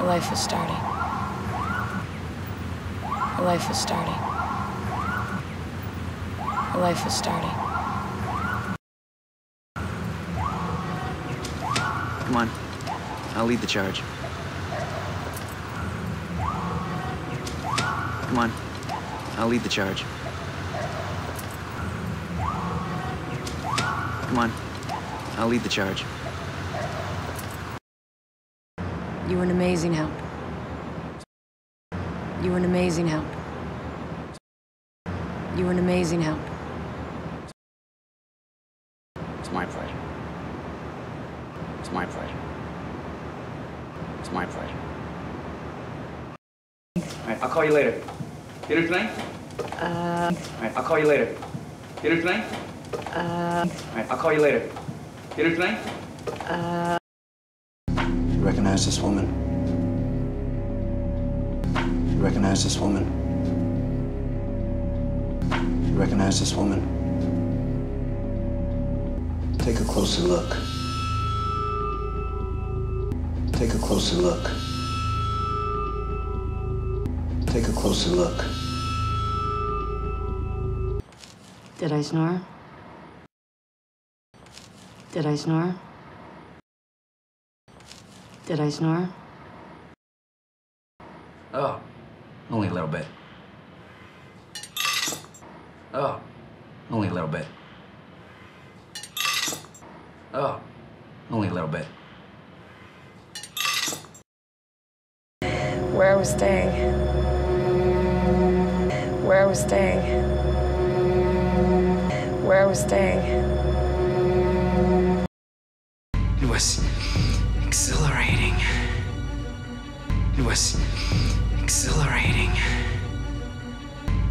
A life is starting. A life is starting. A life is starting. Come on. I'll lead the charge. Come on. I'll lead the charge. Come on. I'll lead the charge. You were an amazing help. You were an amazing help. You were an amazing help. It's my pleasure. It's my pleasure. It's my pleasure. All right, I'll call you later. Dinner tonight? Uh. I'll call you later. Dinner tonight? Uh. I'll call you later. Dinner tonight? You recognize this woman? You recognize this woman? You recognize this woman? Take a closer look. Take a closer look. Take a closer look. Did I snore? Did I snore? Did I snore? Oh, only a little bit. Oh, only a little bit. Oh, only a little bit. Where I was staying. Where I was staying. Where I was staying. It was exhilarating. It was exhilarating.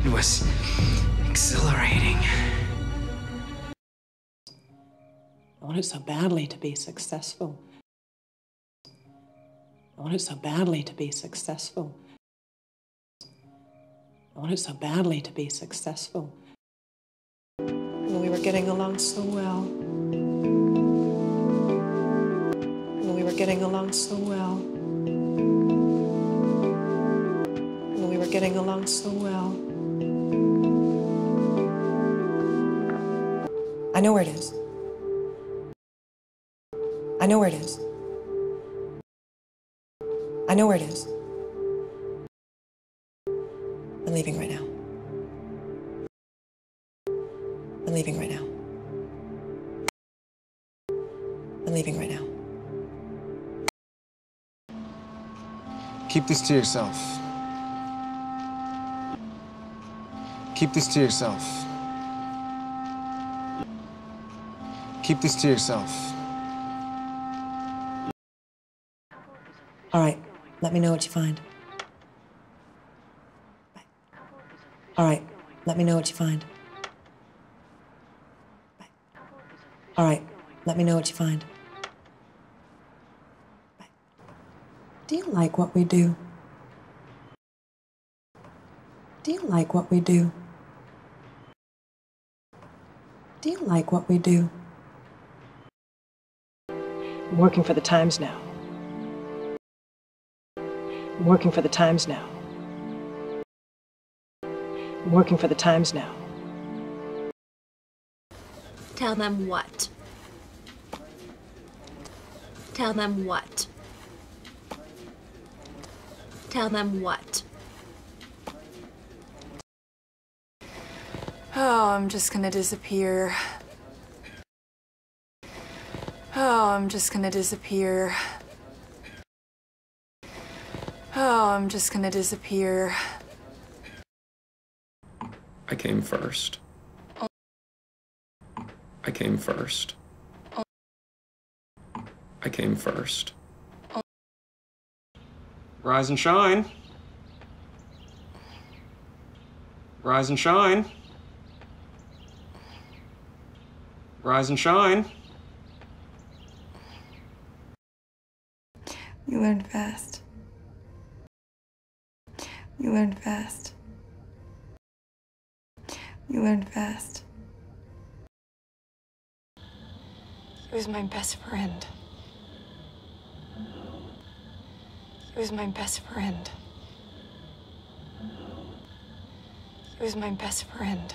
It was exhilarating. I wanted so badly to be successful. I wanted so badly to be successful. I wanted so badly to be successful. And we were getting along so well. Getting along so well. We were getting along so well. I know where it is. I know where it is. I know where it is. I'm leaving right now. I'm leaving right now. I'm leaving right now. Keep this to yourself. Keep this to yourself. Keep this to yourself. All right, let me know what you find. Bye. All right, let me know what you find. Bye. All right, let me know what you find. Do you like what we do? Do you like what we do? Do you like what we do? I'm working for the Times now. I'm working for the Times now. I'm working for the Times now. Tell them what? Tell them what? Tell them what? Oh, I'm just gonna disappear. Oh, I'm just gonna disappear. Oh, I'm just gonna disappear. I came first. I came first. I came first. Rise and shine. Rise and shine. Rise and shine. You learned fast. You learned fast. You learned fast. He was my best friend. He was my best friend. He was my best friend.